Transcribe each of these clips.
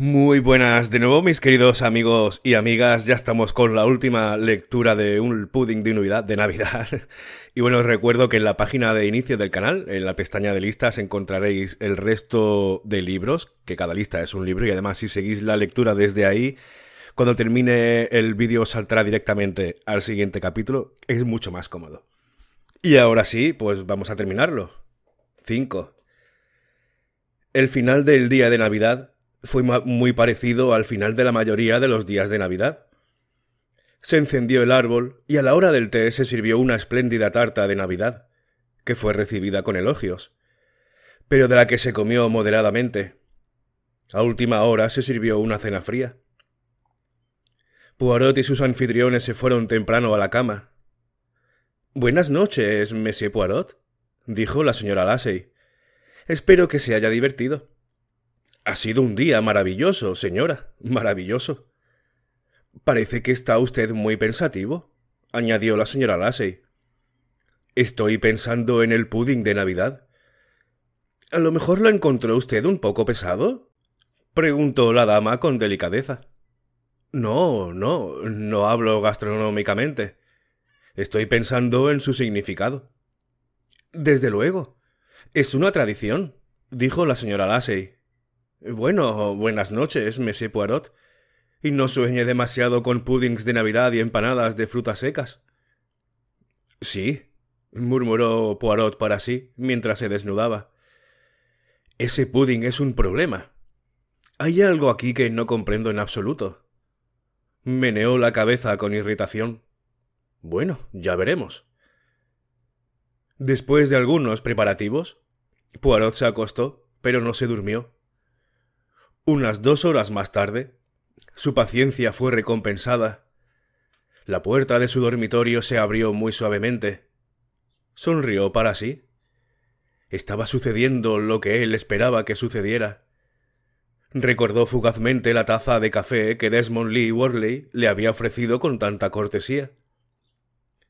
Muy buenas de nuevo, mis queridos amigos y amigas. Ya estamos con la última lectura de un pudding de Navidad, de Navidad. Y bueno, os recuerdo que en la página de inicio del canal, en la pestaña de listas, encontraréis el resto de libros, que cada lista es un libro, y además si seguís la lectura desde ahí, cuando termine el vídeo saltará directamente al siguiente capítulo. Es mucho más cómodo. Y ahora sí, pues vamos a terminarlo. 5. El final del día de Navidad fue muy parecido al final de la mayoría de los días de Navidad. Se encendió el árbol y a la hora del té se sirvió una espléndida tarta de Navidad, que fue recibida con elogios, pero de la que se comió moderadamente. A última hora se sirvió una cena fría. Poirot y sus anfitriones se fueron temprano a la cama. Buenas noches, Monsieur Poirot, dijo la señora Lassey. Espero que se haya divertido. Ha sido un día maravilloso, señora, maravilloso. Parece que está usted muy pensativo, añadió la señora Lassey. Estoy pensando en el pudding de Navidad. ¿A lo mejor lo encontró usted un poco pesado? preguntó la dama con delicadeza. No, no, no hablo gastronómicamente. Estoy pensando en su significado. Desde luego. Es una tradición, dijo la señora Lassey. Bueno, buenas noches, Monsieur Poirot. Y no sueñe demasiado con puddings de Navidad y empanadas de frutas secas. Sí, murmuró Poirot para sí mientras se desnudaba. Ese pudding es un problema. Hay algo aquí que no comprendo en absoluto. Meneó la cabeza con irritación. Bueno, ya veremos. Después de algunos preparativos, Poirot se acostó, pero no se durmió. Unas dos horas más tarde, su paciencia fue recompensada. La puerta de su dormitorio se abrió muy suavemente. Sonrió para sí. Estaba sucediendo lo que él esperaba que sucediera. Recordó fugazmente la taza de café que Desmond Lee Worley le había ofrecido con tanta cortesía.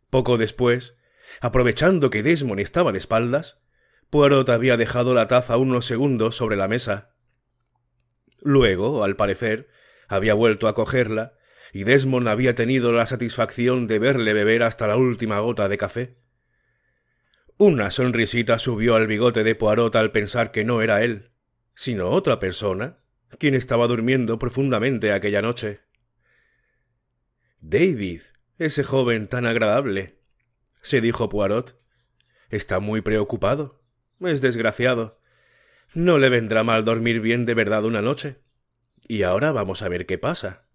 Poco después, aprovechando que Desmond estaba de espaldas, Poirot había dejado la taza unos segundos sobre la mesa. Luego, al parecer, había vuelto a cogerla, y Desmond había tenido la satisfacción de verle beber hasta la última gota de café. Una sonrisita subió al bigote de Poirot al pensar que no era él, sino otra persona, quien estaba durmiendo profundamente aquella noche. David, ese joven tan agradable, se dijo Poirot. Está muy preocupado. Es desgraciado. No le vendrá mal dormir bien de verdad una noche. Y ahora vamos a ver qué pasa.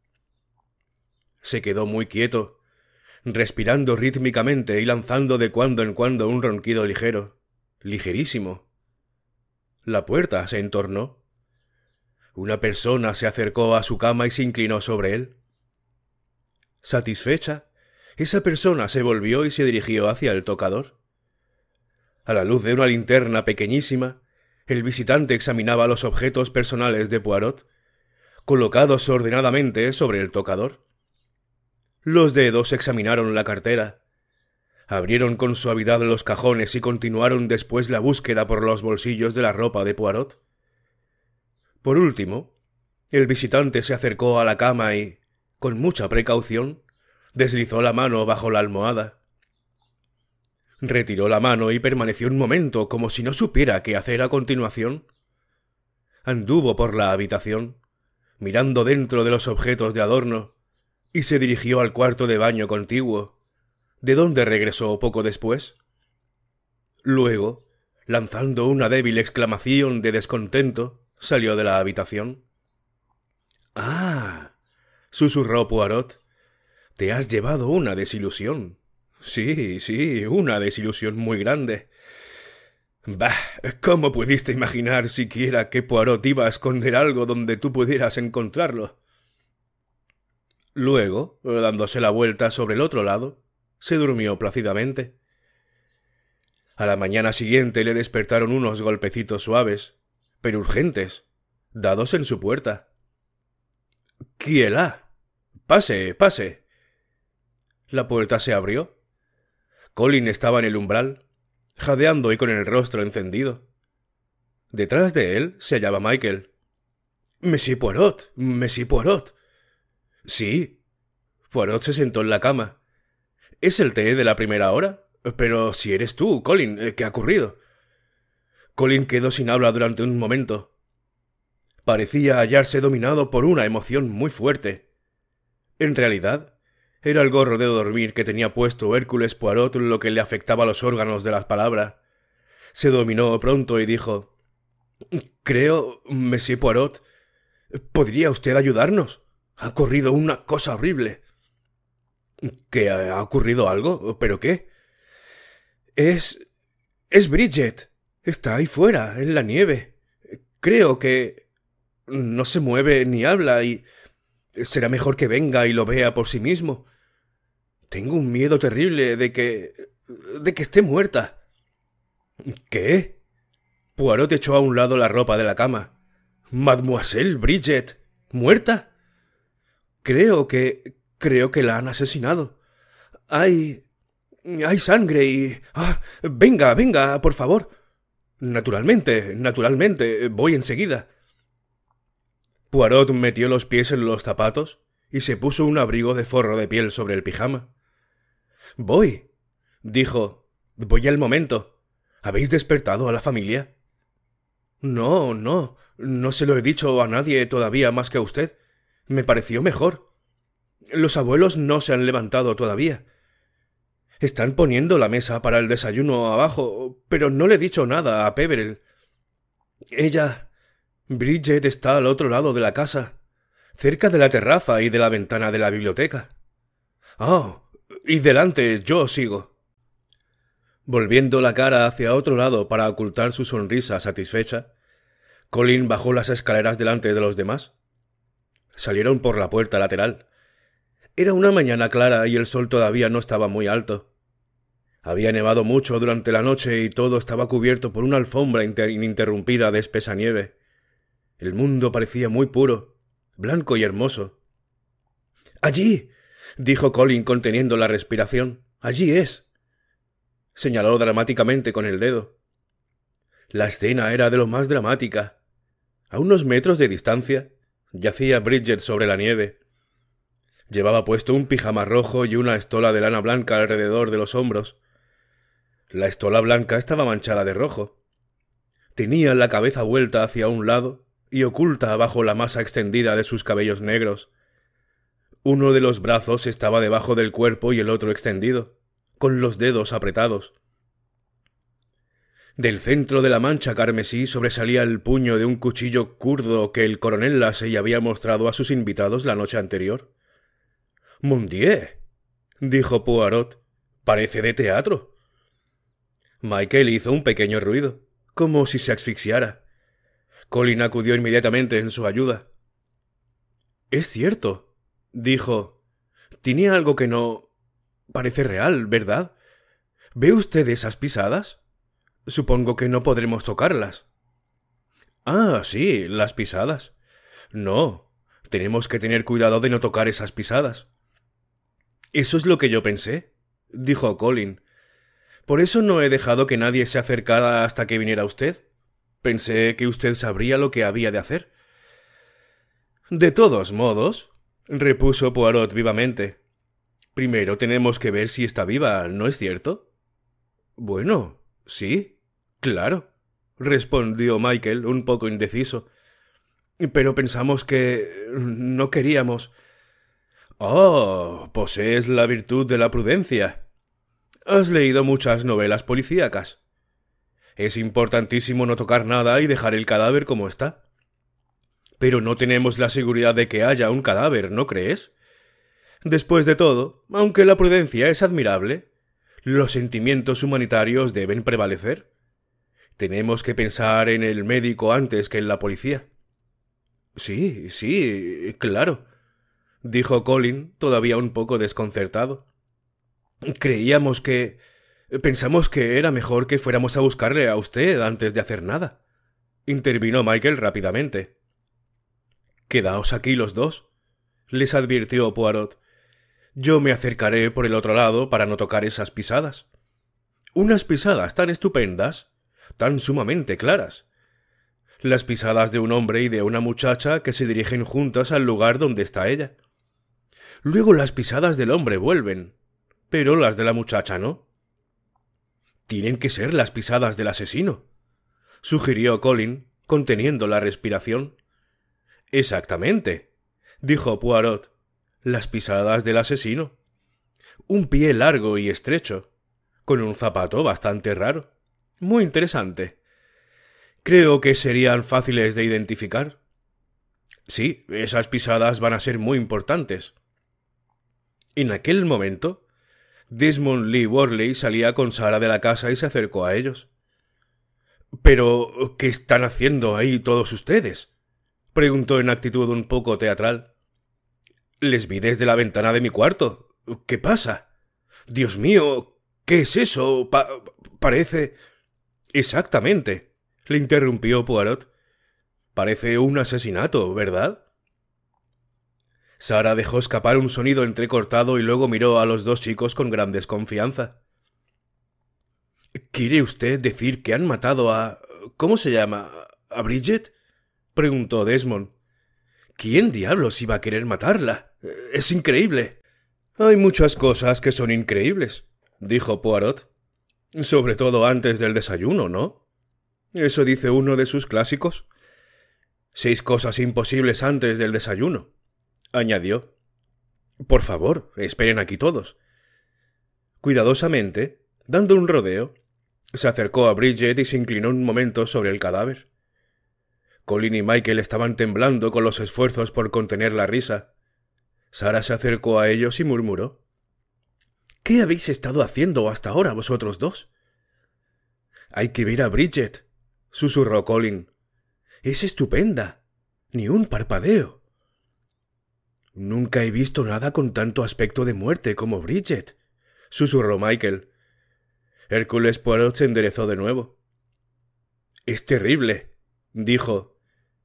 Se quedó muy quieto, respirando rítmicamente y lanzando de cuando en cuando un ronquido ligero, ligerísimo. La puerta se entornó. Una persona se acercó a su cama y se inclinó sobre él. Satisfecha, esa persona se volvió y se dirigió hacia el tocador. A la luz de una linterna pequeñísima, el visitante examinaba los objetos personales de Poirot, colocados ordenadamente sobre el tocador. Los dedos examinaron la cartera, abrieron con suavidad los cajones y continuaron después la búsqueda por los bolsillos de la ropa de Poirot. Por último, el visitante se acercó a la cama y, con mucha precaución, deslizó la mano bajo la almohada. Retiró la mano y permaneció un momento como si no supiera qué hacer a continuación. Anduvo por la habitación, mirando dentro de los objetos de adorno, y se dirigió al cuarto de baño contiguo, de donde regresó poco después. Luego, lanzando una débil exclamación de descontento, salió de la habitación. Ah. susurró Poirot. Te has llevado una desilusión. Sí, sí, una desilusión muy grande. Bah, ¿cómo pudiste imaginar siquiera que Poirot iba a esconder algo donde tú pudieras encontrarlo? Luego, dándose la vuelta sobre el otro lado, se durmió plácidamente. A la mañana siguiente le despertaron unos golpecitos suaves, pero urgentes, dados en su puerta. ¡Quiela! Pase, pase. La puerta se abrió Colin estaba en el umbral, jadeando y con el rostro encendido. Detrás de él se hallaba Michael. Monsieur Poirot. Monsieur Poirot. Sí. Poirot se sentó en la cama. ¿Es el té de la primera hora? Pero si eres tú, Colin, ¿qué ha ocurrido? Colin quedó sin habla durante un momento. Parecía hallarse dominado por una emoción muy fuerte. En realidad, era el gorro de dormir que tenía puesto Hércules Poirot lo que le afectaba los órganos de las palabras. Se dominó pronto y dijo Creo, Monsieur Poirot, ¿podría usted ayudarnos? Ha ocurrido una cosa horrible. ¿Qué ha ocurrido algo? ¿Pero qué? Es. es Bridget. Está ahí fuera, en la nieve. Creo que. no se mueve ni habla y. será mejor que venga y lo vea por sí mismo. Tengo un miedo terrible de que. de que esté muerta. ¿Qué? Poirot echó a un lado la ropa de la cama. Mademoiselle Bridget. ¿Muerta? Creo que. creo que la han asesinado. Hay. hay sangre y. Ah. venga, venga, por favor. Naturalmente, naturalmente. Voy enseguida. Poirot metió los pies en los zapatos y se puso un abrigo de forro de piel sobre el pijama. Voy, dijo. Voy al momento. ¿Habéis despertado a la familia? No, no, no se lo he dicho a nadie todavía más que a usted. Me pareció mejor. Los abuelos no se han levantado todavía. Están poniendo la mesa para el desayuno abajo, pero no le he dicho nada a Peverell. Ella. Bridget está al otro lado de la casa, cerca de la terraza y de la ventana de la biblioteca. Oh, y delante yo sigo. Volviendo la cara hacia otro lado para ocultar su sonrisa satisfecha, Colin bajó las escaleras delante de los demás. Salieron por la puerta lateral. Era una mañana clara y el sol todavía no estaba muy alto. Había nevado mucho durante la noche y todo estaba cubierto por una alfombra ininterrumpida de espesa nieve. El mundo parecía muy puro, blanco y hermoso. Allí. dijo Colin conteniendo la respiración. Allí es. Señaló dramáticamente con el dedo. La escena era de lo más dramática. A unos metros de distancia yacía Bridget sobre la nieve. Llevaba puesto un pijama rojo y una estola de lana blanca alrededor de los hombros. La estola blanca estaba manchada de rojo. Tenía la cabeza vuelta hacia un lado y oculta bajo la masa extendida de sus cabellos negros. Uno de los brazos estaba debajo del cuerpo y el otro extendido, con los dedos apretados. Del centro de la mancha carmesí sobresalía el puño de un cuchillo kurdo que el coronel Lassey había mostrado a sus invitados la noche anterior. Mon Dieu, dijo Poirot. Parece de teatro. Michael hizo un pequeño ruido, como si se asfixiara. Colin acudió inmediatamente en su ayuda. Es cierto, dijo. Tiene algo que no. parece real, ¿verdad? ¿Ve usted esas pisadas? Supongo que no podremos tocarlas. Ah, sí, las pisadas. No, tenemos que tener cuidado de no tocar esas pisadas. Eso es lo que yo pensé, dijo Colin. Por eso no he dejado que nadie se acercara hasta que viniera usted. Pensé que usted sabría lo que había de hacer. De todos modos, repuso Poirot vivamente. Primero tenemos que ver si está viva, ¿no es cierto? Bueno, sí, Claro, respondió Michael, un poco indeciso. Pero pensamos que. no queríamos. Oh, posees la virtud de la prudencia. Has leído muchas novelas policíacas. Es importantísimo no tocar nada y dejar el cadáver como está. Pero no tenemos la seguridad de que haya un cadáver, ¿no crees? Después de todo, aunque la prudencia es admirable, los sentimientos humanitarios deben prevalecer. Tenemos que pensar en el médico antes que en la policía. Sí, sí, claro, dijo Colin, todavía un poco desconcertado. Creíamos que. Pensamos que era mejor que fuéramos a buscarle a usted antes de hacer nada. Intervino Michael rápidamente. Quedaos aquí los dos, les advirtió Poirot. Yo me acercaré por el otro lado para no tocar esas pisadas. Unas pisadas tan estupendas tan sumamente claras. Las pisadas de un hombre y de una muchacha que se dirigen juntas al lugar donde está ella. Luego las pisadas del hombre vuelven, pero las de la muchacha no. Tienen que ser las pisadas del asesino, sugirió Colin, conteniendo la respiración. Exactamente, dijo Poirot. Las pisadas del asesino. Un pie largo y estrecho, con un zapato bastante raro. Muy interesante. Creo que serían fáciles de identificar. Sí, esas pisadas van a ser muy importantes. En aquel momento, Desmond Lee Worley salía con Sara de la casa y se acercó a ellos. Pero, ¿qué están haciendo ahí todos ustedes? preguntó en actitud un poco teatral. Les vi desde la ventana de mi cuarto. ¿Qué pasa? Dios mío, ¿qué es eso? parece. Exactamente, le interrumpió Poirot. Parece un asesinato, ¿verdad? Sara dejó escapar un sonido entrecortado y luego miró a los dos chicos con gran desconfianza. ¿Quiere usted decir que han matado a. ¿Cómo se llama? ¿A Bridget? preguntó Desmond. ¿Quién diablos iba a querer matarla? Es increíble. Hay muchas cosas que son increíbles, dijo Poirot. Sobre todo antes del desayuno, ¿no? Eso dice uno de sus clásicos. Seis cosas imposibles antes del desayuno, añadió. Por favor, esperen aquí todos. Cuidadosamente, dando un rodeo, se acercó a Bridget y se inclinó un momento sobre el cadáver. Colin y Michael estaban temblando con los esfuerzos por contener la risa. Sara se acercó a ellos y murmuró ¿Qué habéis estado haciendo hasta ahora vosotros dos? Hay que ver a Bridget, susurró Colin. Es estupenda. Ni un parpadeo. Nunca he visto nada con tanto aspecto de muerte como Bridget, susurró Michael. Hércules Poirot se enderezó de nuevo. Es terrible, dijo,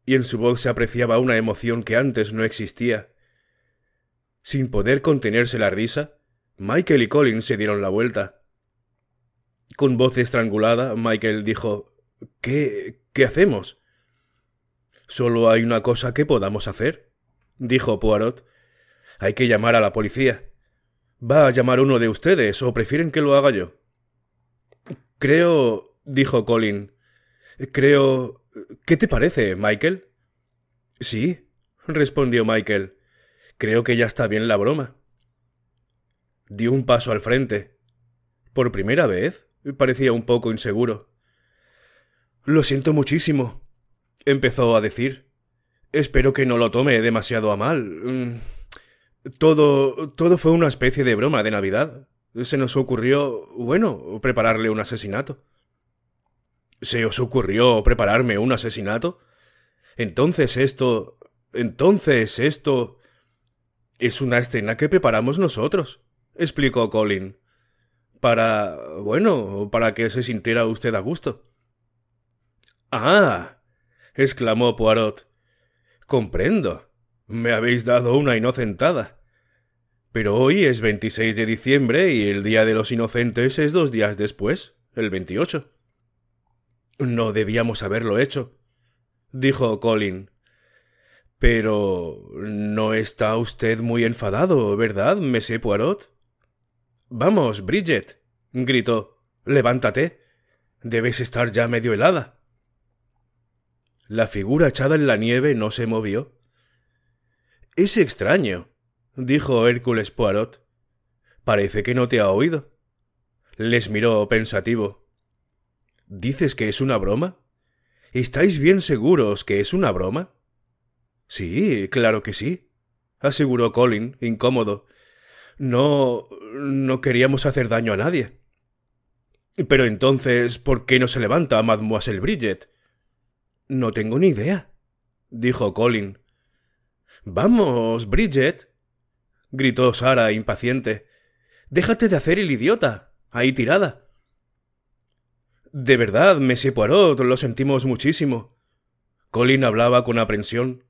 y en su voz se apreciaba una emoción que antes no existía. Sin poder contenerse la risa, Michael y Colin se dieron la vuelta. Con voz estrangulada, Michael dijo ¿Qué. qué hacemos? Solo hay una cosa que podamos hacer, dijo Poirot. Hay que llamar a la policía. ¿Va a llamar uno de ustedes o prefieren que lo haga yo? Creo. dijo Colin. Creo. ¿Qué te parece, Michael? Sí, respondió Michael. Creo que ya está bien la broma. Dio un paso al frente. Por primera vez parecía un poco inseguro. Lo siento muchísimo, empezó a decir. Espero que no lo tome demasiado a mal. Mm, todo. todo fue una especie de broma de Navidad. Se nos ocurrió, bueno, prepararle un asesinato. ¿Se os ocurrió prepararme un asesinato? Entonces esto. Entonces esto. Es una escena que preparamos nosotros, explicó Colin. Para. bueno, para que se sintiera usted a gusto. Ah. exclamó Poirot. Comprendo. Me habéis dado una inocentada. Pero hoy es 26 de diciembre y el Día de los Inocentes es dos días después, el 28. No debíamos haberlo hecho, dijo Colin. Pero no está usted muy enfadado, ¿verdad, Monsieur Poirot? Vamos, Bridget, gritó. Levántate. Debes estar ya medio helada. La figura echada en la nieve no se movió. Es extraño, dijo Hércules Poirot. Parece que no te ha oído. Les miró pensativo. ¿Dices que es una broma? ¿Estáis bien seguros que es una broma? Sí, claro que sí, aseguró Colin, incómodo. No. no queríamos hacer daño a nadie. Pero entonces, ¿por qué no se levanta Mademoiselle Bridget? No tengo ni idea, dijo Colin. Vamos, Bridget, gritó Sara impaciente. Déjate de hacer el idiota. Ahí tirada. De verdad, Monsieur Poirot, lo sentimos muchísimo. Colin hablaba con aprensión.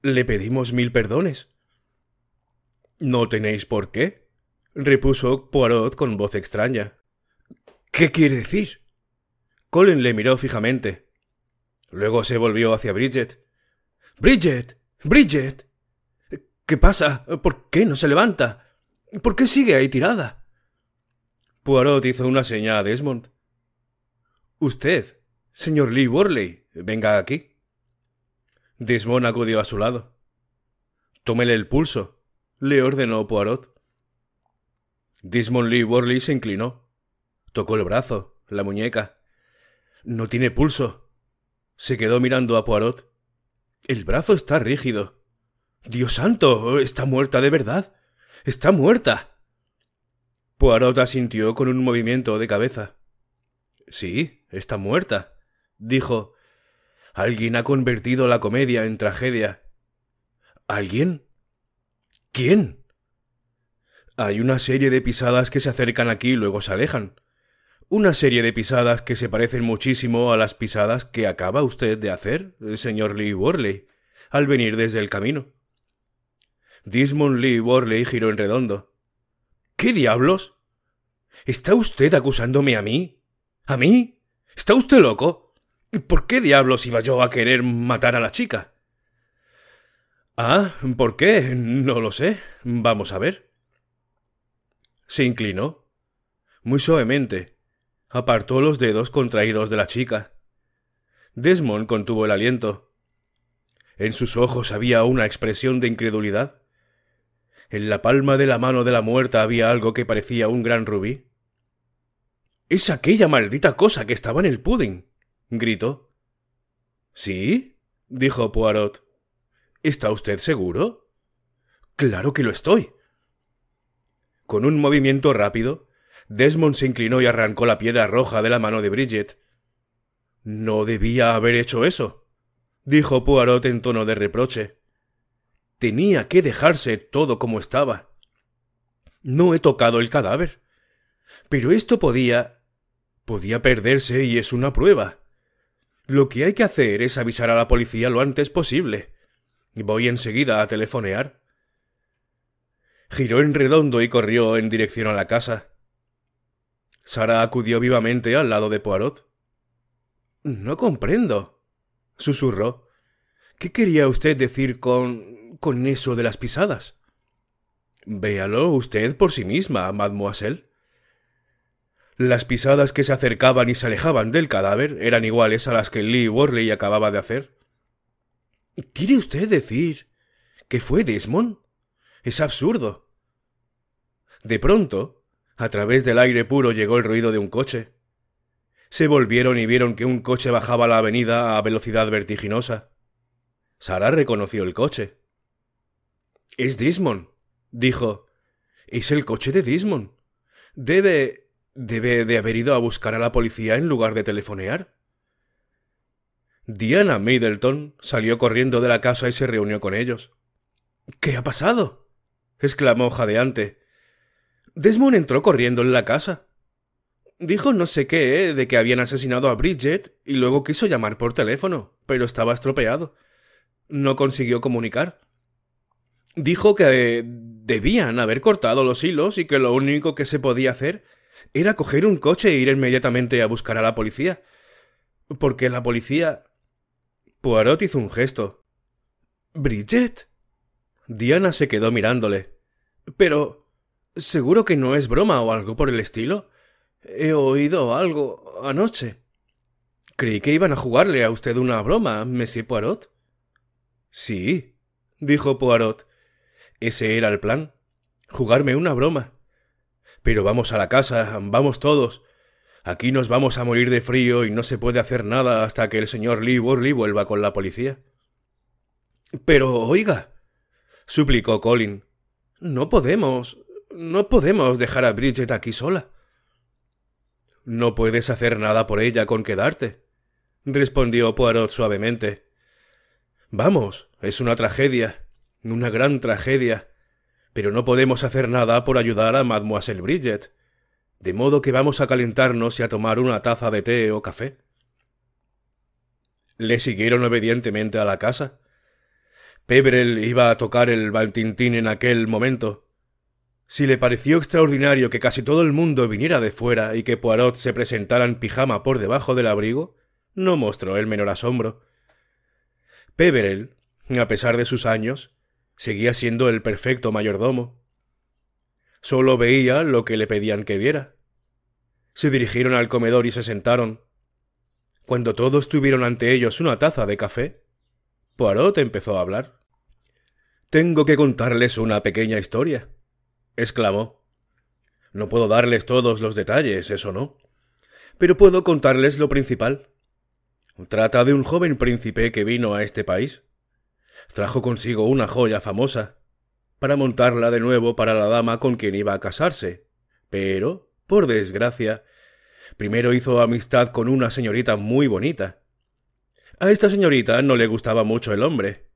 Le pedimos mil perdones. No tenéis por qué, repuso Poirot con voz extraña. ¿Qué quiere decir? Colin le miró fijamente. Luego se volvió hacia Bridget. Bridget. Bridget. ¿Qué pasa? ¿Por qué no se levanta? ¿Por qué sigue ahí tirada? Poirot hizo una señal a Desmond. Usted, señor Lee Worley, venga aquí. Desmond acudió a su lado. Tómele el pulso, le ordenó Poirot. Desmond Lee Worley se inclinó. Tocó el brazo, la muñeca. No tiene pulso. Se quedó mirando a Poirot. El brazo está rígido. Dios santo. está muerta de verdad. Está muerta. Poirot asintió con un movimiento de cabeza. Sí, está muerta, dijo. Alguien ha convertido la comedia en tragedia. ¿Alguien? ¿Quién? Hay una serie de pisadas que se acercan aquí y luego se alejan. Una serie de pisadas que se parecen muchísimo a las pisadas que acaba usted de hacer, señor Lee Worley, al venir desde el camino. Dismond Lee Worley giró en redondo. ¿Qué diablos? ¿Está usted acusándome a mí? ¿A mí? ¿Está usted loco? ¿Por qué diablos iba yo a querer matar a la chica? Ah, ¿por qué? No lo sé. Vamos a ver. Se inclinó. Muy suavemente. Apartó los dedos contraídos de la chica. Desmond contuvo el aliento. En sus ojos había una expresión de incredulidad. En la palma de la mano de la muerta había algo que parecía un gran rubí. Es aquella maldita cosa que estaba en el pudding. gritó. ¿Sí? dijo Poirot. ¿Está usted seguro? Claro que lo estoy. Con un movimiento rápido, Desmond se inclinó y arrancó la piedra roja de la mano de Bridget. No debía haber hecho eso, dijo Poirot en tono de reproche. Tenía que dejarse todo como estaba. No he tocado el cadáver. Pero esto podía. podía perderse y es una prueba. Lo que hay que hacer es avisar a la policía lo antes posible. Voy enseguida a telefonear. Giró en redondo y corrió en dirección a la casa. Sara acudió vivamente al lado de Poirot. No comprendo. susurró. ¿Qué quería usted decir con con eso de las pisadas? Véalo usted por sí misma, mademoiselle. Las pisadas que se acercaban y se alejaban del cadáver eran iguales a las que Lee Worley acababa de hacer. ¿Quiere usted decir que fue Desmond? Es absurdo. De pronto, a través del aire puro llegó el ruido de un coche. Se volvieron y vieron que un coche bajaba la avenida a velocidad vertiginosa. Sara reconoció el coche. Es Dismon, dijo. Es el coche de Dismon. Debe. debe de haber ido a buscar a la policía en lugar de telefonear. Diana Middleton salió corriendo de la casa y se reunió con ellos. ¿Qué ha pasado? exclamó jadeante. Desmond entró corriendo en la casa. Dijo no sé qué de que habían asesinado a Bridget y luego quiso llamar por teléfono, pero estaba estropeado. No consiguió comunicar dijo que debían haber cortado los hilos y que lo único que se podía hacer era coger un coche e ir inmediatamente a buscar a la policía. Porque la policía. Poirot hizo un gesto. ¿Bridget? Diana se quedó mirándole. Pero. ¿Seguro que no es broma o algo por el estilo? He oído algo anoche. Creí que iban a jugarle a usted una broma, Monsieur Poirot. Sí, dijo Poirot, ese era el plan. Jugarme una broma. Pero vamos a la casa, vamos todos. Aquí nos vamos a morir de frío y no se puede hacer nada hasta que el señor Lee Worley vuelva con la policía. Pero oiga, suplicó Colin. No podemos. No podemos dejar a Bridget aquí sola. No puedes hacer nada por ella con quedarte, respondió Poirot suavemente. Vamos, es una tragedia una gran tragedia. Pero no podemos hacer nada por ayudar a Mademoiselle Bridget. De modo que vamos a calentarnos y a tomar una taza de té o café. Le siguieron obedientemente a la casa. Peverell iba a tocar el baltintín en aquel momento. Si le pareció extraordinario que casi todo el mundo viniera de fuera y que Poirot se presentara en pijama por debajo del abrigo, no mostró el menor asombro Peverell, a pesar de sus años, seguía siendo el perfecto mayordomo. Solo veía lo que le pedían que viera. Se dirigieron al comedor y se sentaron. Cuando todos tuvieron ante ellos una taza de café, Poirot empezó a hablar. Tengo que contarles una pequeña historia, exclamó. No puedo darles todos los detalles, eso no, pero puedo contarles lo principal. Trata de un joven príncipe que vino a este país. Trajo consigo una joya famosa, para montarla de nuevo para la dama con quien iba a casarse. Pero, por desgracia, primero hizo amistad con una señorita muy bonita. A esta señorita no le gustaba mucho el hombre,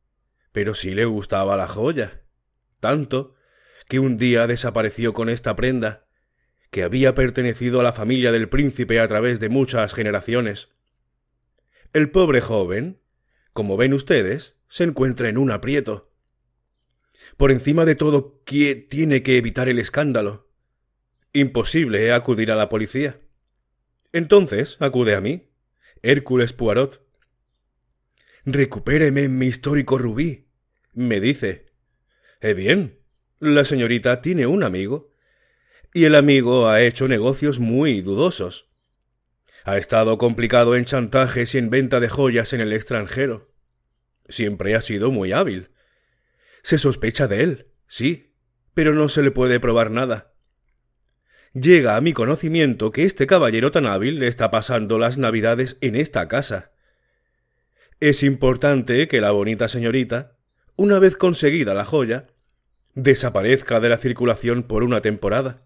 pero sí le gustaba la joya. Tanto que un día desapareció con esta prenda, que había pertenecido a la familia del príncipe a través de muchas generaciones. El pobre joven, como ven ustedes, se encuentra en un aprieto. Por encima de todo, tiene que evitar el escándalo. Imposible acudir a la policía. Entonces acude a mí, Hércules Poirot. Recupéreme mi histórico rubí, me dice. Eh bien, la señorita tiene un amigo, y el amigo ha hecho negocios muy dudosos. Ha estado complicado en chantajes y en venta de joyas en el extranjero. Siempre ha sido muy hábil. Se sospecha de él, sí, pero no se le puede probar nada. Llega a mi conocimiento que este caballero tan hábil está pasando las navidades en esta casa. Es importante que la bonita señorita, una vez conseguida la joya, desaparezca de la circulación por una temporada,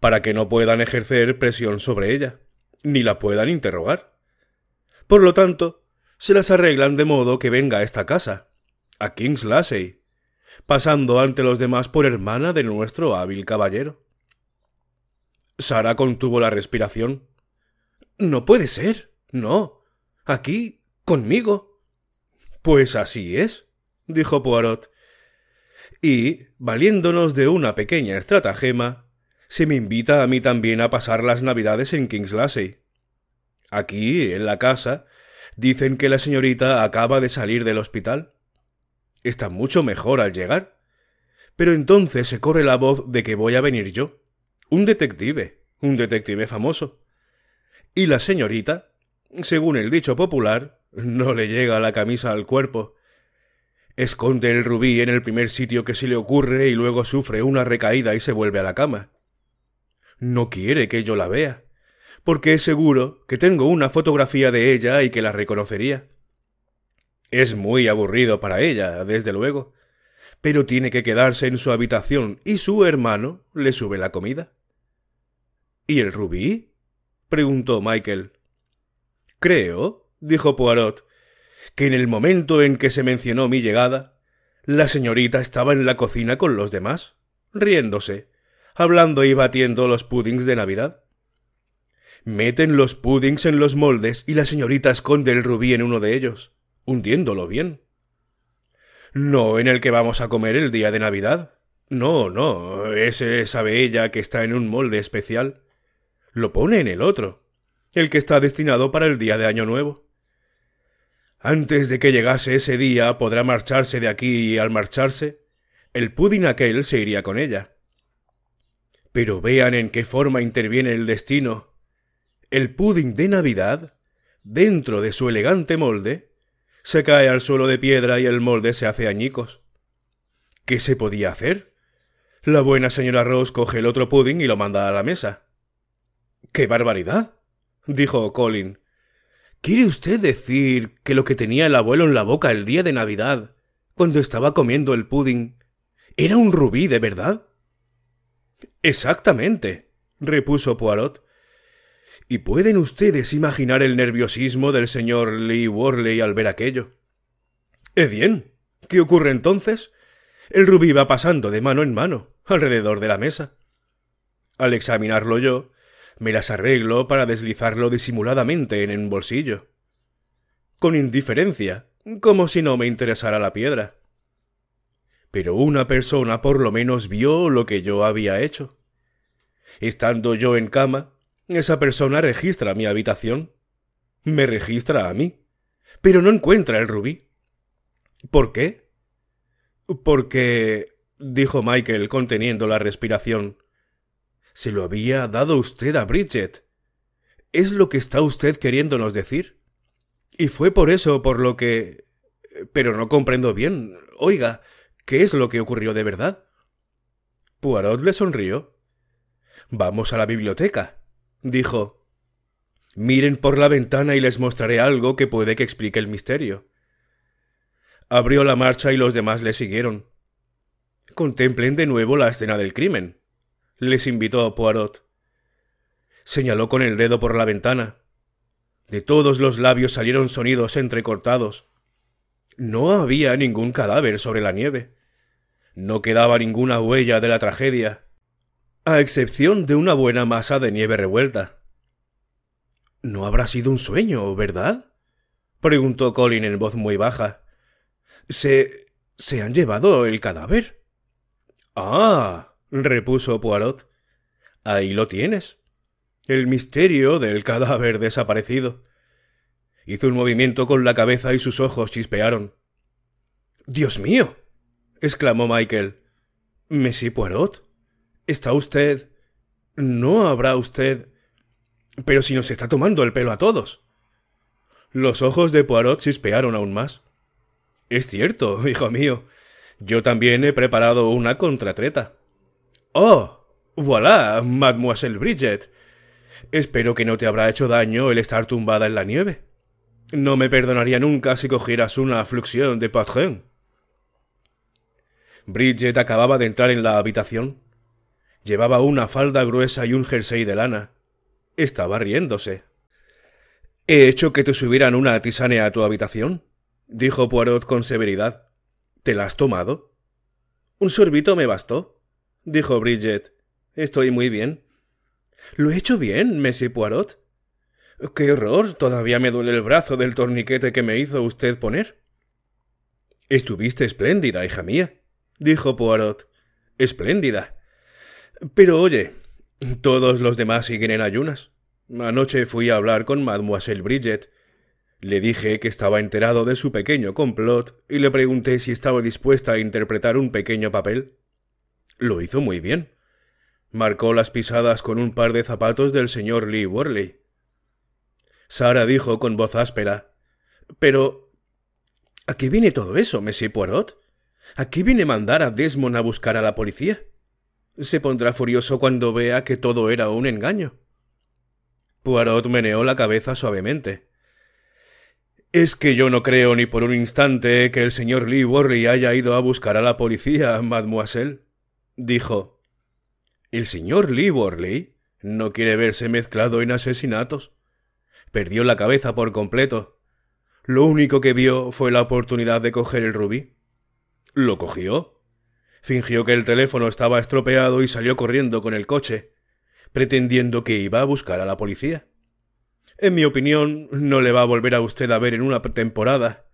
para que no puedan ejercer presión sobre ella ni la puedan interrogar. Por lo tanto, se las arreglan de modo que venga a esta casa, a King's Lassey, pasando ante los demás por hermana de nuestro hábil caballero. Sara contuvo la respiración. No puede ser. No. Aquí. conmigo. Pues así es, dijo Poirot. Y, valiéndonos de una pequeña estratagema, se me invita a mí también a pasar las navidades en Kingslassey. Aquí, en la casa, dicen que la señorita acaba de salir del hospital. Está mucho mejor al llegar. Pero entonces se corre la voz de que voy a venir yo. Un detective, un detective famoso. Y la señorita, según el dicho popular, no le llega la camisa al cuerpo. Esconde el rubí en el primer sitio que se le ocurre y luego sufre una recaída y se vuelve a la cama no quiere que yo la vea, porque es seguro que tengo una fotografía de ella y que la reconocería. Es muy aburrido para ella, desde luego, pero tiene que quedarse en su habitación y su hermano le sube la comida. ¿Y el rubí? preguntó Michael. Creo, dijo Poirot, que en el momento en que se mencionó mi llegada, la señorita estaba en la cocina con los demás, riéndose, hablando y batiendo los puddings de Navidad. Meten los puddings en los moldes y la señorita esconde el rubí en uno de ellos, hundiéndolo bien. No en el que vamos a comer el día de Navidad. No, no, ese sabe ella que está en un molde especial. Lo pone en el otro, el que está destinado para el día de Año Nuevo. Antes de que llegase ese día podrá marcharse de aquí y al marcharse, el pudding aquel se iría con ella. Pero vean en qué forma interviene el destino. El pudding de Navidad, dentro de su elegante molde, se cae al suelo de piedra y el molde se hace añicos. ¿Qué se podía hacer? La buena señora Ross coge el otro pudding y lo manda a la mesa. ¡Qué barbaridad! dijo Colin. ¿Quiere usted decir que lo que tenía el abuelo en la boca el día de Navidad, cuando estaba comiendo el pudding, era un rubí de verdad? Exactamente, repuso Poirot. ¿Y pueden ustedes imaginar el nerviosismo del señor Lee Worley al ver aquello? Eh bien, ¿qué ocurre entonces? El rubí va pasando de mano en mano, alrededor de la mesa. Al examinarlo yo, me las arreglo para deslizarlo disimuladamente en un bolsillo. Con indiferencia, como si no me interesara la piedra pero una persona por lo menos vio lo que yo había hecho. Estando yo en cama, esa persona registra mi habitación. Me registra a mí, pero no encuentra el rubí. ¿Por qué? Porque. dijo Michael conteniendo la respiración. Se lo había dado usted a Bridget. ¿Es lo que está usted queriéndonos decir? Y fue por eso por lo que. Pero no comprendo bien. Oiga, ¿qué es lo que ocurrió de verdad? Poirot le sonrió. Vamos a la biblioteca, dijo. Miren por la ventana y les mostraré algo que puede que explique el misterio. Abrió la marcha y los demás le siguieron. Contemplen de nuevo la escena del crimen. Les invitó Poirot. Señaló con el dedo por la ventana. De todos los labios salieron sonidos entrecortados. No había ningún cadáver sobre la nieve. No quedaba ninguna huella de la tragedia, a excepción de una buena masa de nieve revuelta. No habrá sido un sueño, ¿verdad? preguntó Colin en voz muy baja. Se. se han llevado el cadáver. Ah. Repuso Poirot. Ahí lo tienes. El misterio del cadáver desaparecido. Hizo un movimiento con la cabeza y sus ojos chispearon. Dios mío. exclamó Michael. Messi Poirot. ¿Está usted. no habrá usted. Pero si nos está tomando el pelo a todos. Los ojos de Poirot chispearon aún más. Es cierto, hijo mío. Yo también he preparado una contratreta. Oh. Voilà. mademoiselle Bridget. Espero que no te habrá hecho daño el estar tumbada en la nieve. No me perdonaría nunca si cogieras una afluxión de patron. Bridget acababa de entrar en la habitación. Llevaba una falda gruesa y un jersey de lana. Estaba riéndose. He hecho que te subieran una tisane a tu habitación, dijo Poirot con severidad. ¿Te la has tomado? Un sorbito me bastó, dijo Bridget. Estoy muy bien. Lo he hecho bien, Messi Poirot. ¡Qué horror! Todavía me duele el brazo del torniquete que me hizo usted poner. Estuviste espléndida, hija mía, dijo Poirot. Espléndida. Pero oye, todos los demás siguen en ayunas. Anoche fui a hablar con mademoiselle Bridget. Le dije que estaba enterado de su pequeño complot y le pregunté si estaba dispuesta a interpretar un pequeño papel. Lo hizo muy bien. Marcó las pisadas con un par de zapatos del señor Lee Worley. Sara dijo con voz áspera. Pero. ¿A qué viene todo eso, Monsieur Poirot? ¿A qué viene mandar a Desmond a buscar a la policía? Se pondrá furioso cuando vea que todo era un engaño. Poirot meneó la cabeza suavemente. Es que yo no creo ni por un instante que el señor Lee Worley haya ido a buscar a la policía, mademoiselle, dijo. El señor Lee no quiere verse mezclado en asesinatos. Perdió la cabeza por completo. Lo único que vio fue la oportunidad de coger el rubí. Lo cogió. Fingió que el teléfono estaba estropeado y salió corriendo con el coche, pretendiendo que iba a buscar a la policía. En mi opinión, no le va a volver a usted a ver en una temporada.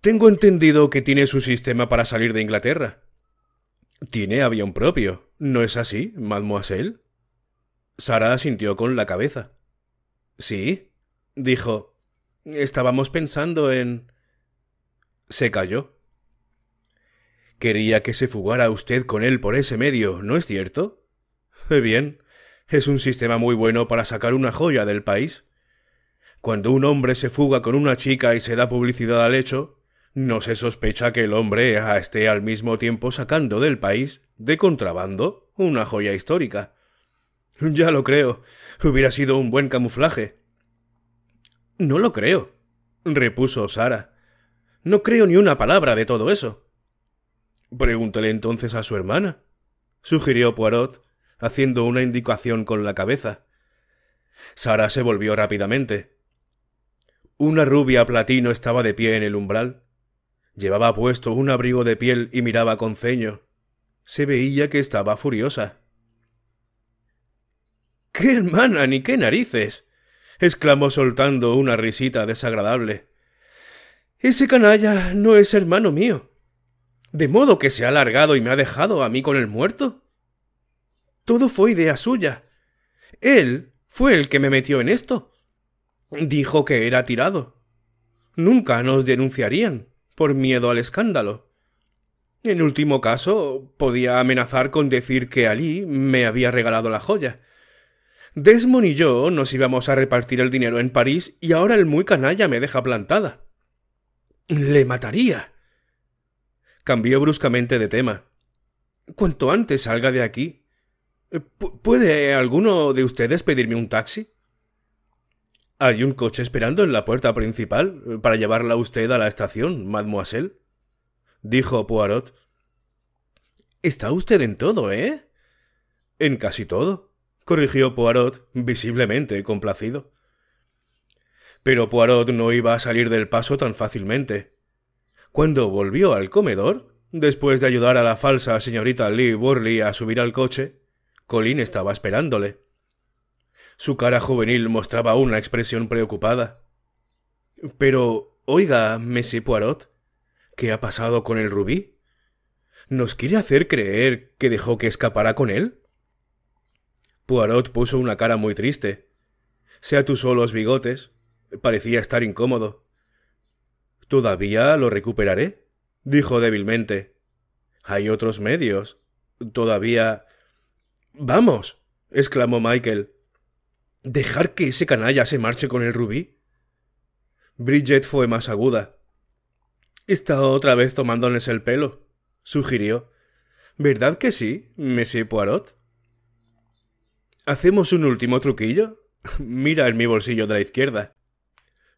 Tengo entendido que tiene su sistema para salir de Inglaterra. Tiene avión propio, ¿no es así, mademoiselle? Sara asintió con la cabeza. Sí, dijo. Estábamos pensando en. Se calló. Quería que se fugara usted con él por ese medio, ¿no es cierto? Eh, bien, es un sistema muy bueno para sacar una joya del país. Cuando un hombre se fuga con una chica y se da publicidad al hecho, no se sospecha que el hombre esté al mismo tiempo sacando del país, de contrabando, una joya histórica. Ya lo creo. Hubiera sido un buen camuflaje. No lo creo, repuso Sara. No creo ni una palabra de todo eso. Pregúntele entonces a su hermana, sugirió Poirot, haciendo una indicación con la cabeza. Sara se volvió rápidamente. Una rubia platino estaba de pie en el umbral. Llevaba puesto un abrigo de piel y miraba con ceño. Se veía que estaba furiosa. ¡Qué hermana, ni qué narices! exclamó soltando una risita desagradable. Ese canalla no es hermano mío. ¿De modo que se ha largado y me ha dejado a mí con el muerto? Todo fue idea suya. Él fue el que me metió en esto. Dijo que era tirado. Nunca nos denunciarían. Por miedo al escándalo. En último caso, podía amenazar con decir que Ali me había regalado la joya. Desmond y yo nos íbamos a repartir el dinero en París y ahora el muy canalla me deja plantada. Le mataría. Cambió bruscamente de tema. Cuanto antes salga de aquí. ¿Puede alguno de ustedes pedirme un taxi? Hay un coche esperando en la puerta principal para llevarla usted a la estación, mademoiselle, dijo Poirot. Está usted en todo, ¿eh? En casi todo, corrigió Poirot, visiblemente complacido. Pero Poirot no iba a salir del paso tan fácilmente. Cuando volvió al comedor, después de ayudar a la falsa señorita Lee Burley a subir al coche, Colin estaba esperándole. Su cara juvenil mostraba una expresión preocupada. Pero, oiga, Messi Poirot, ¿qué ha pasado con el rubí? ¿Nos quiere hacer creer que dejó que escapara con él? Poirot puso una cara muy triste. Se atusó los bigotes. Parecía estar incómodo. Todavía lo recuperaré, dijo débilmente. Hay otros medios. Todavía. Vamos. exclamó Michael. ¿Dejar que ese canalla se marche con el rubí? Bridget fue más aguda. Está otra vez tomándoles el pelo, sugirió. ¿Verdad que sí, Monsieur Poirot? ¿Hacemos un último truquillo? Mira en mi bolsillo de la izquierda.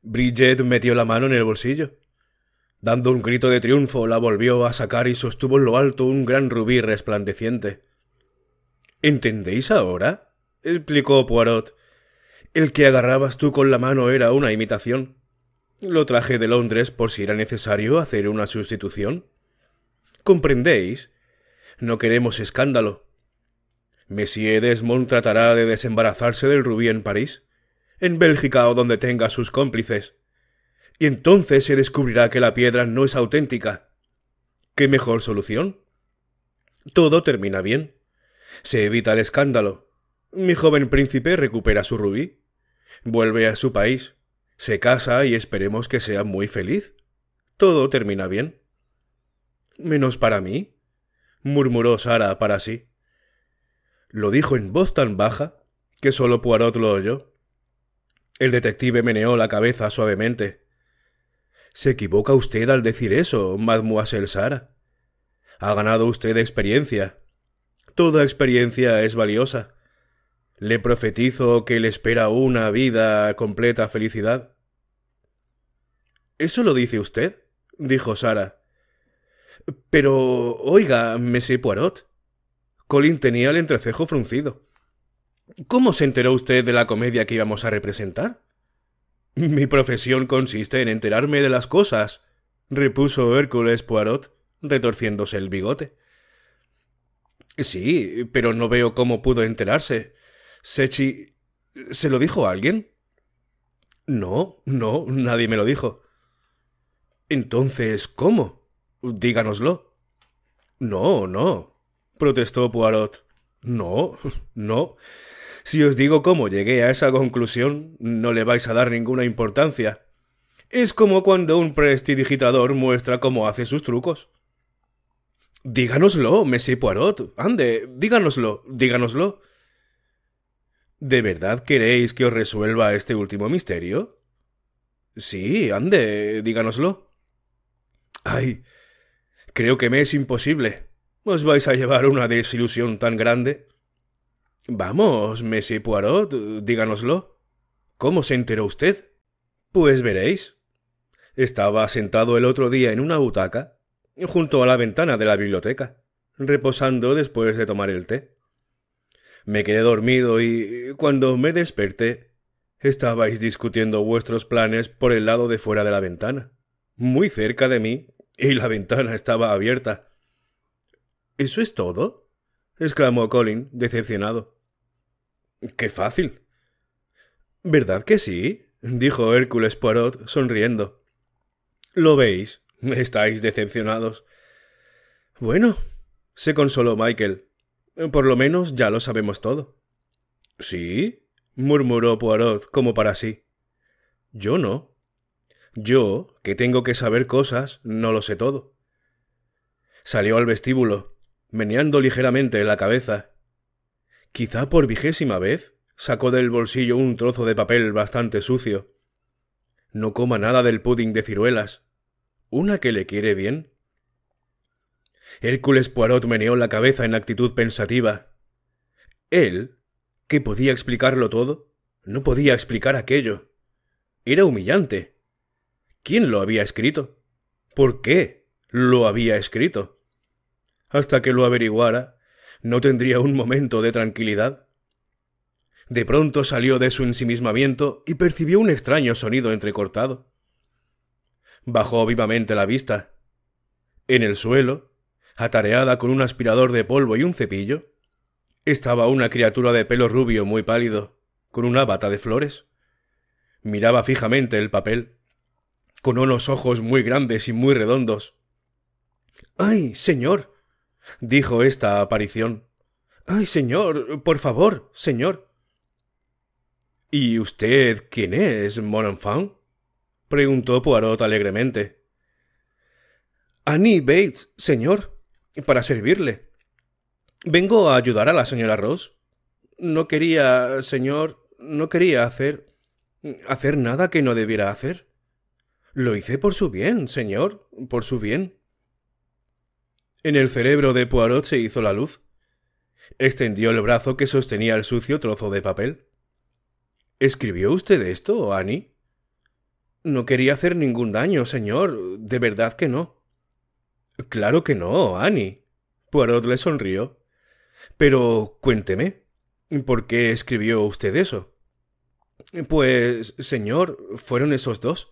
Bridget metió la mano en el bolsillo. Dando un grito de triunfo, la volvió a sacar y sostuvo en lo alto un gran rubí resplandeciente. ¿Entendéis ahora? explicó Poirot, el que agarrabas tú con la mano era una imitación. Lo traje de Londres por si era necesario hacer una sustitución. ¿Comprendéis? No queremos escándalo. Monsieur Desmond tratará de desembarazarse del rubí en París, en Bélgica o donde tenga sus cómplices. Y entonces se descubrirá que la piedra no es auténtica. ¿Qué mejor solución? Todo termina bien. Se evita el escándalo. Mi joven príncipe recupera su rubí vuelve a su país, se casa y esperemos que sea muy feliz. Todo termina bien. Menos para mí, murmuró Sara para sí. Lo dijo en voz tan baja que solo Poirot lo oyó. El detective meneó la cabeza suavemente. Se equivoca usted al decir eso, mademoiselle Sara. Ha ganado usted experiencia. Toda experiencia es valiosa. Le profetizo que le espera una vida completa felicidad. ¿Eso lo dice usted? dijo Sara. Pero, oiga, Monsieur Poirot. Colin tenía el entrecejo fruncido. ¿Cómo se enteró usted de la comedia que íbamos a representar? Mi profesión consiste en enterarme de las cosas, repuso Hércules Poirot, retorciéndose el bigote. Sí, pero no veo cómo pudo enterarse. Sechi. ¿Se lo dijo a alguien? No, no, nadie me lo dijo. Entonces, ¿cómo? Díganoslo. No, no, protestó Poirot. No, no. Si os digo cómo llegué a esa conclusión, no le vais a dar ninguna importancia. Es como cuando un prestidigitador muestra cómo hace sus trucos. Díganoslo, Messi Poirot. Ande, díganoslo, díganoslo. ¿De verdad queréis que os resuelva este último misterio? Sí, ande, díganoslo. Ay, creo que me es imposible. ¿Os vais a llevar una desilusión tan grande? Vamos, Messi Poirot, díganoslo. ¿Cómo se enteró usted? Pues veréis. Estaba sentado el otro día en una butaca, junto a la ventana de la biblioteca, reposando después de tomar el té. Me quedé dormido y cuando me desperté estabais discutiendo vuestros planes por el lado de fuera de la ventana, muy cerca de mí, y la ventana estaba abierta. ¿Eso es todo? exclamó Colin, decepcionado. Qué fácil. ¿Verdad que sí? dijo Hércules Poirot, sonriendo. Lo veis, estáis decepcionados. Bueno, se consoló Michael. Por lo menos ya lo sabemos todo. ¿Sí? murmuró Poirot como para sí. Yo no. Yo, que tengo que saber cosas, no lo sé todo. Salió al vestíbulo, meneando ligeramente la cabeza. Quizá por vigésima vez sacó del bolsillo un trozo de papel bastante sucio. No coma nada del pudding de ciruelas. ¿Una que le quiere bien? Hércules Poirot meneó la cabeza en actitud pensativa. Él, que podía explicarlo todo, no podía explicar aquello. Era humillante. ¿Quién lo había escrito? ¿Por qué lo había escrito? Hasta que lo averiguara, no tendría un momento de tranquilidad. De pronto salió de su ensimismamiento y percibió un extraño sonido entrecortado. Bajó vivamente la vista. En el suelo, atareada con un aspirador de polvo y un cepillo, estaba una criatura de pelo rubio muy pálido, con una bata de flores. Miraba fijamente el papel, con unos ojos muy grandes y muy redondos. ¡Ay, señor! dijo esta aparición. ¡Ay, señor! Por favor, señor. ¿Y usted quién es, mon enfant? preguntó Poirot alegremente. Annie Bates, señor para servirle. Vengo a ayudar a la señora Ross. No quería, señor, no quería hacer. hacer nada que no debiera hacer. Lo hice por su bien, señor, por su bien. En el cerebro de Poirot se hizo la luz. Extendió el brazo que sostenía el sucio trozo de papel. ¿Escribió usted esto, Annie? No quería hacer ningún daño, señor. De verdad que no. Claro que no, Annie. Poirot le sonrió. Pero cuénteme, ¿por qué escribió usted eso? Pues, señor, fueron esos dos.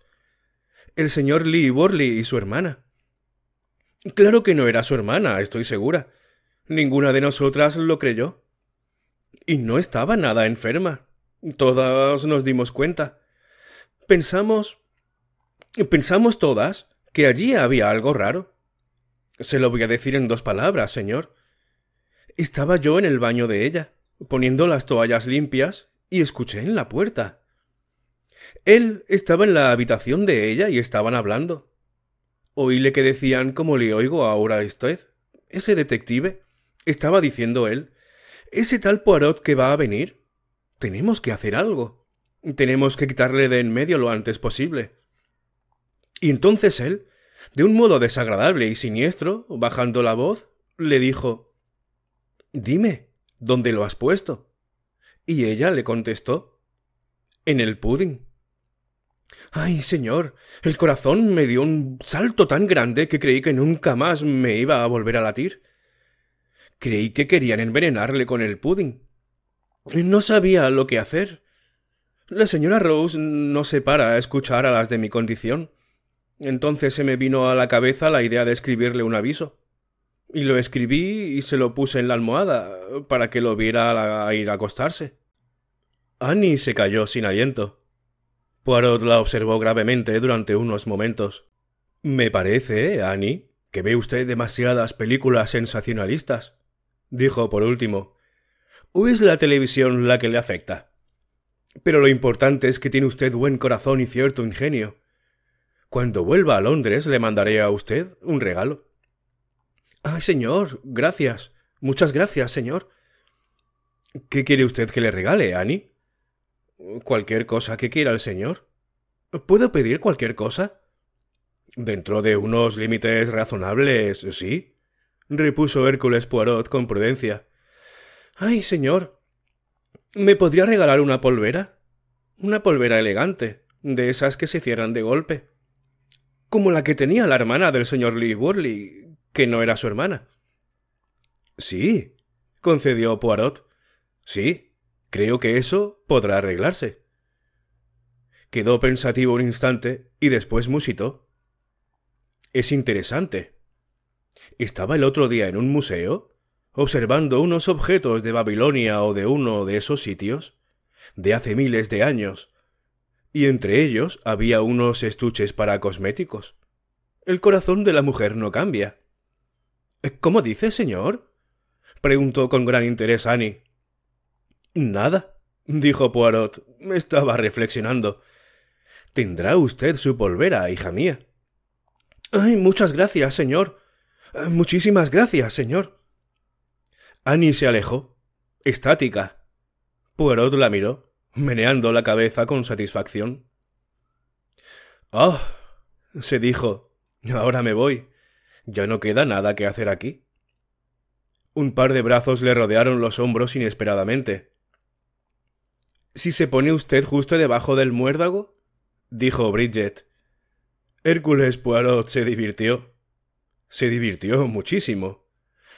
El señor Lee Worley y su hermana. Claro que no era su hermana, estoy segura. Ninguna de nosotras lo creyó. Y no estaba nada enferma. Todas nos dimos cuenta. Pensamos. Pensamos todas que allí había algo raro. Se lo voy a decir en dos palabras, señor. Estaba yo en el baño de ella, poniendo las toallas limpias, y escuché en la puerta. Él estaba en la habitación de ella y estaban hablando. Oíle que decían como le oigo ahora a usted. Ese detective. Estaba diciendo él. Ese tal Poirot que va a venir. Tenemos que hacer algo. Tenemos que quitarle de en medio lo antes posible. Y entonces él de un modo desagradable y siniestro, bajando la voz, le dijo Dime, ¿dónde lo has puesto? Y ella le contestó En el pudding. Ay, señor, el corazón me dio un salto tan grande que creí que nunca más me iba a volver a latir. Creí que querían envenenarle con el pudding. No sabía lo que hacer. La señora Rose no se para a escuchar a las de mi condición. Entonces se me vino a la cabeza la idea de escribirle un aviso. Y lo escribí y se lo puse en la almohada para que lo viera a ir a acostarse. Annie se cayó sin aliento. Poirot la observó gravemente durante unos momentos. Me parece, Annie, que ve usted demasiadas películas sensacionalistas, dijo por último. ¿O es la televisión la que le afecta? Pero lo importante es que tiene usted buen corazón y cierto ingenio. Cuando vuelva a Londres le mandaré a usted un regalo. Ah, señor, gracias. Muchas gracias, señor. ¿Qué quiere usted que le regale, Annie? Cualquier cosa que quiera el señor. ¿Puedo pedir cualquier cosa? Dentro de unos límites razonables, sí, repuso Hércules Poirot con prudencia. Ay, señor. ¿Me podría regalar una polvera? Una polvera elegante, de esas que se cierran de golpe como la que tenía la hermana del señor Lee Worley, que no era su hermana. Sí, concedió Poirot. Sí, creo que eso podrá arreglarse. Quedó pensativo un instante y después musitó. Es interesante. Estaba el otro día en un museo, observando unos objetos de Babilonia o de uno de esos sitios, de hace miles de años, y entre ellos había unos estuches para cosméticos. El corazón de la mujer no cambia. ¿Cómo dice, señor? preguntó con gran interés Annie. Nada, dijo Poirot. Estaba reflexionando. Tendrá usted su polvera, hija mía. Ay, muchas gracias, señor. Muchísimas gracias, señor. Annie se alejó, estática. Poirot la miró, meneando la cabeza con satisfacción. Ah, se dijo, ahora me voy. Ya no queda nada que hacer aquí. Un par de brazos le rodearon los hombros inesperadamente. ¿Si se pone usted justo debajo del muérdago? dijo Bridget. Hércules Poirot se divirtió. Se divirtió muchísimo.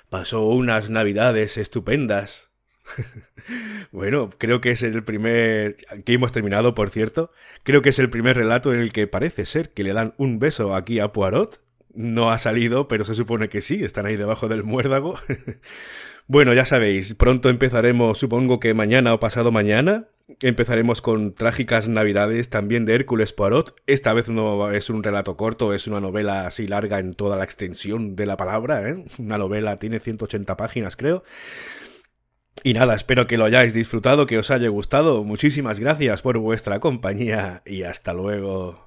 Pasó unas navidades estupendas. bueno, creo que es el primer... Aquí hemos terminado, por cierto. Creo que es el primer relato en el que parece ser que le dan un beso aquí a Poirot. No ha salido, pero se supone que sí, están ahí debajo del muérdago. bueno, ya sabéis, pronto empezaremos, supongo que mañana o pasado mañana, empezaremos con Trágicas Navidades, también de Hércules Poirot. Esta vez no es un relato corto, es una novela así larga en toda la extensión de la palabra, ¿eh? Una novela, tiene 180 páginas, creo. Y nada, espero que lo hayáis disfrutado, que os haya gustado. Muchísimas gracias por vuestra compañía y hasta luego.